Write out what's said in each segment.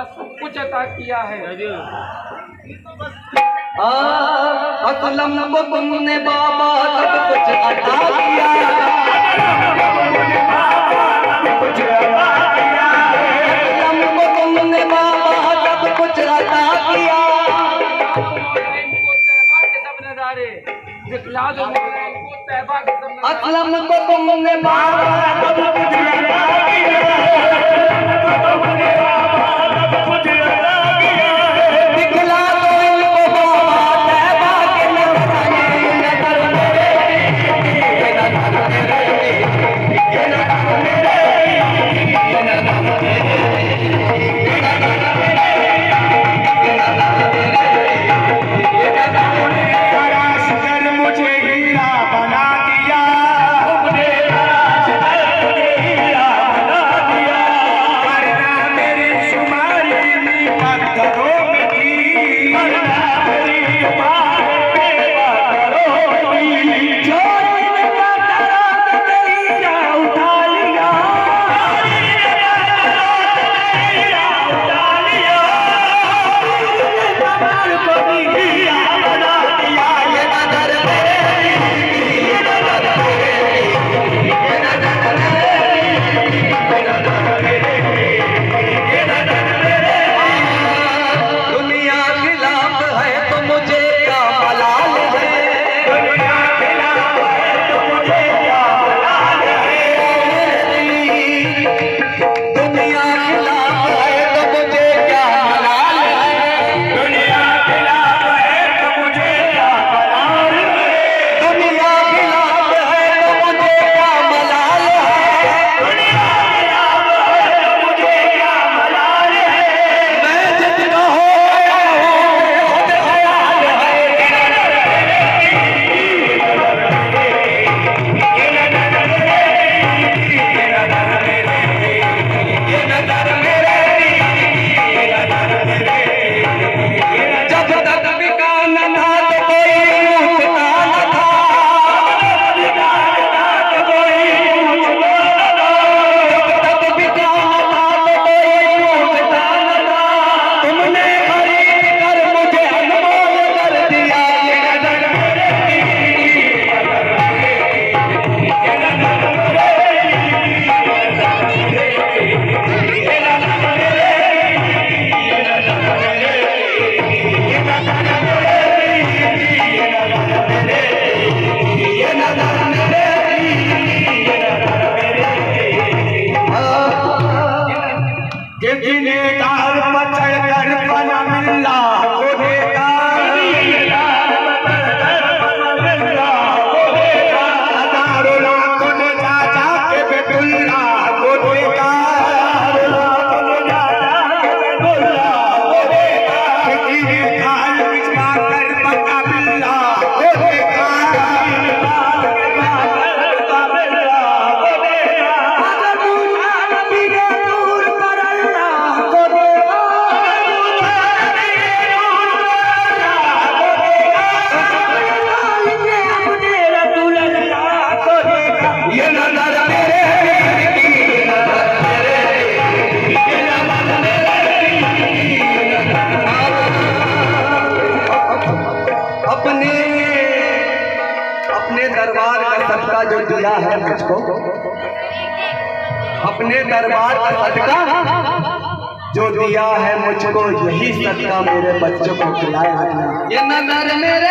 पास सब कुछ अता किया है। असलम तुमने बाबा सब कुछ अता किया कुछ अता असलम को तुमने बाबा मुझको अपने दरबार का सदका जो दिया है मुझको यही सदका मेरे बच्चों को खिलाए रखना ये नज़र मेरे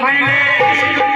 I'm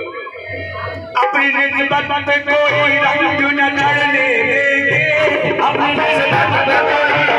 अपनी नस्बत पे कोई रंग न लड़ने देंगे अपनी नस्बत पे कोई